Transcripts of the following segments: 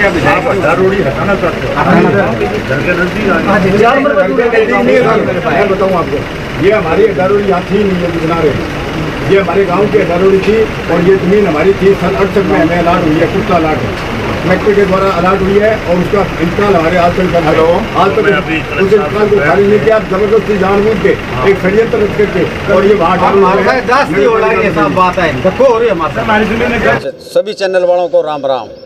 या हटाना चाहते हो घर के नज़दीक मैं बताऊँ आपको हमारी अडारोड़ी यहाँ थी नहीं ये बना रहे ये हमारे गाँव की अडारोड़ी थी और ये ज़मीन हमारी थी सन अड़सठ में हमें अलाट हुई है कुत्ता अलाट है कलेक्टर के द्वारा अलाट हुई है और उसका इंतकाल हमारे आज तक बंद है आज तक उस इंतकाल को खारिज नहीं किया आप ज़बरदस्ती जानबूझ के एक षडयंत्र रच करके और ये हो है बात है सभी चैनल वालों को राम राम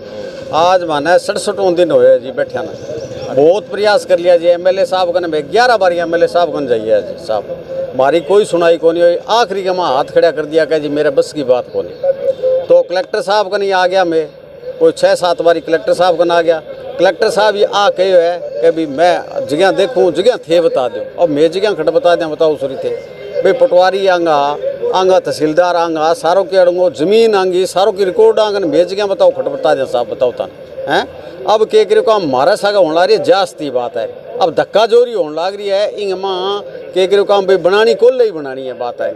आज माने सड़सठों दिन होए जी बैठे ना। बहुत प्रयास कर लिया जी एमएलए साहब कने मैं ग्यारह बार एमएलए साहब कन जाइए जी, साहब। हमारी कोई सुनाई को नहीं हुई, आखिरी के मैं हाथ खड़ा कर दिया कि जी, मेरे बस की बात को नहीं तो कलेक्टर साहब कन आ गया मैं, कोई छः सात बारी कलेक्टर साहब कन आ गया। कलेक्टर साहब ये आ कहे है कि भी मैं जगह देखूँ, जगह थे बता दो अब मैं जगह खट बता दें बताओ सुरी थे भाई पटवारी आंगा आंगा तहसीलदार आंगा, सारों के अड़ंगो, ज़मीन आंगी, सारों की रिकॉर्ड आँगन भेज गया, बताओ खट बता दें साहब, बताओ तन हैं? अब के करे काम मारा सागा होने लग रही है, जास्ती बात है। अब धक्का जोरी होने लग रही है, इंग माँ, के करे काम भाई बनानी कोल ही बनानी है, बात है।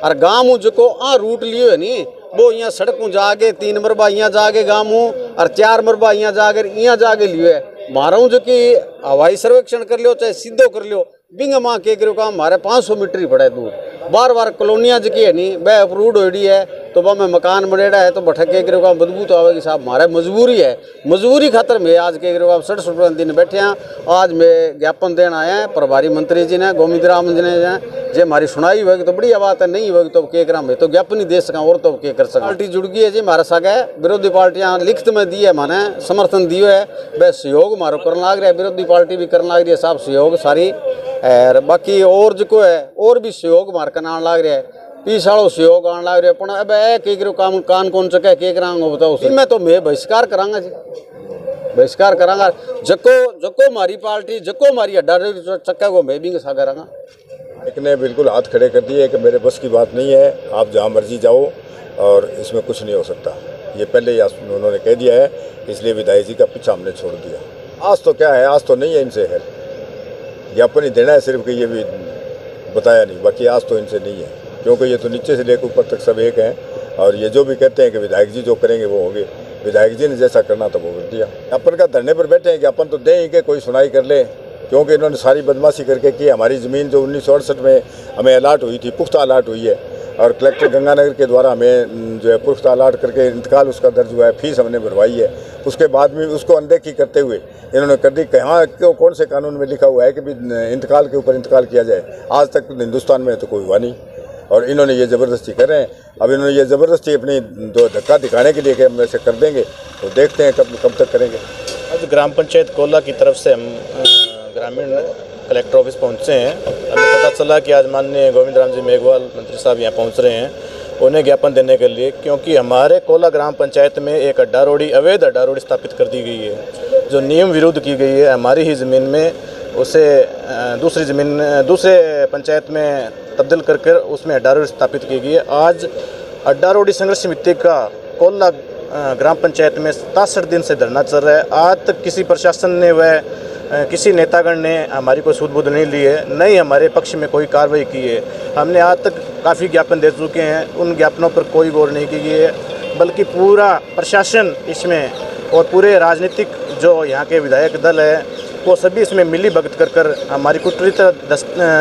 और गाँव जो आ रूट लियो है नी, वो यहाँ सड़क जाके तीन मरबा यहाँ जाके गाँव में, और चार मरबा यहाँ जाकर यहाँ जाके लियो है। मारा जो कि हवाई सर्वेक्षण कर लियो, चाहे सीधो कर लियो बिंग माँ के करो काम हमारे 500 मीटर ही पड़े दूर। बार बार कॉलोनियाँ जकी है नहीं वह अप्रूव्ड होड़ी है तो वह मैं मकान बनेड़ा है तो बठक के करो काम बदबू तो आवेगी साहब। हमारे मजबूरी है। मजबूरी खातर में आज के करो काम सठ सठ दिन बैठे हैं। आज मैं ज्ञापन देना आया है, प्रभारी मंत्री जी ने, गोविंद राम जी ने, जे हमारी सुनाई होगी तो बढ़िया बात है, नहीं होगी तो के करा मैं तो ज्ञापन ही दे सका, और तो के कर सका। पार्टी जुड़ गई है जी हमारा साग विरोधी पार्टियाँ लिखित में दी है माने, समर्थन दियो है। वह सहयोग मारो करने लग रहा है, विरोधी पार्टी भी करने लग रही है साहब, सहयोग सारी और बाकी और जो है, और भी सहयोग मार कर आने लग रहा है। पीस वालों सहयोग आने लग रहा है अब ए के करो काम कान कौन चके के करांगा बताओ मैं तो मैं बहिष्कार करांगा जी। बहिष्कार करांगा। जको जको मारी पार्टी जको मारी अड्डा चक्का को मैं भी सा करांगा। एक ने बिल्कुल हाथ खड़े कर दिए कि मेरे बस की बात नहीं है। आप जहाँ मर्ज़ी जाओ, और इसमें कुछ नहीं हो सकता। ये पहले ही उन्होंने कह दिया है, इसलिए विधायक जी का पीछा हमने छोड़ दिया। आज तो क्या है, आज तो नहीं है इनसे है ज्ञापन ही देना है, सिर्फ़ कि ये भी बताया नहीं। बाकी आज तो इनसे नहीं है। क्योंकि ये तो नीचे से लेकर ऊपर तक सब एक हैं और ये जो भी कहते हैं कि विधायक जी जो करेंगे वो होंगे। विधायक जी ने जैसा करना था वो कर दिया। अपन का धरने पर बैठे हैं कि अपन तो दें कोई सुनाई कर ले। क्योंकि इन्होंने सारी बदमाशी करके की। हमारी ज़मीन जो उन्नीस सौ अड़सठ में हमें अलाट हुई थी, पुख्ता अलाट हुई है। और कलेक्टर गंगानगर के द्वारा हमें जो है, पुख्ता अलाट करके इंतकाल उसका दर्ज हुआ है, फ़ीस हमने भरवाई है। उसके बाद में उसको अनदेखी करते हुए इन्होंने कर दी कहाँ क्यों कौन से कानून में लिखा हुआ है कि भी इंतकाल के ऊपर इंतकाल किया जाए। आज तक हिंदुस्तान में तो कोई हुआ नहीं। और इन्होंने ये ज़बरदस्ती कर रहे हैं। अब इन्होंने ये ज़बरदस्ती अपनी दो धक्का दिखाने के लिए कि हम ऐसे कर देंगे तो देखते हैं कब कब तक करेंगे। आज ग्राम पंचायत कोला की तरफ़ से हम ग्रामीण कलेक्टर ऑफ़िस पहुँचे हैं। पता चला कि आज माननीय गोविंद राम जी मेघवाल मंत्री साहब यहाँ पहुँच रहे हैं, उन्हें ज्ञापन देने के लिए, क्योंकि हमारे कोला ग्राम पंचायत में एक अड्डा रोड़ी अवैध अड्डा रोड़ी स्थापित कर दी गई है, जो नियम विरुद्ध की गई है, हमारी ही ज़मीन में उसे दूसरी ज़मीन दूसरे पंचायत में तब्दील कर कर उसमें अड्डा रोड़ी स्थापित की गई है। आज अड्डा रोड़ी संघर्ष समिति का कोला ग्राम पंचायत में सतासठ दिन से धरना चल रहा है। आज तक किसी प्रशासन ने वह किसी नेतागण ने हमारी कोई सूद नहीं ली है, नहीं हमारे पक्ष में कोई कार्रवाई की है। हमने आज तक काफ़ी ज्ञापन दे चुके हैं, उन ज्ञापनों पर कोई गौर नहीं की है, बल्कि पूरा प्रशासन इसमें और पूरे राजनीतिक जो यहाँ के विधायक दल है, वो सभी इसमें मिली भगत कर कर हमारी कुटरीता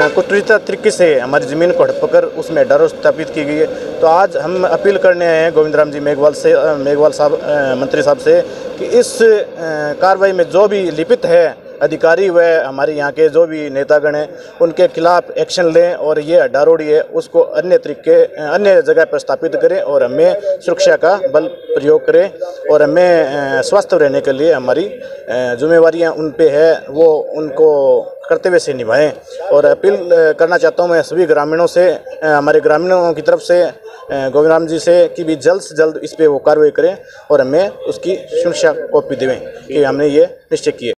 कुटरीता तरीके से हमारी ज़मीन को हड़प कर उसमें डर स्थापित की गई है। तो आज हम अपील करने आए हैं गोविंद राम जी मेघवाल से मेघवाल साहब मंत्री साहब से कि इस कार्रवाई में जो भी लिपित है अधिकारी व हमारे यहाँ के जो भी नेतागण हैं, उनके खिलाफ एक्शन लें और ये अड्डा रोड़ी है उसको अन्य तरीके, अन्य जगह पर स्थापित करें और हमें सुरक्षा का बल प्रयोग करें और हमें स्वस्थ रहने के लिए हमारी जिम्मेवारियाँ उन पे है, वो उनको कर्तव्य से निभाएँ। और अपील करना चाहता हूँ मैं सभी ग्रामीणों से हमारे ग्रामीणों की तरफ़ से गोविंद राम जी से कि भी जल्द से जल्द इस पे वो कार्रवाई करें और हमें उसकी सुरक्षा कॉपी देवें कि हमने ये निश्चय किए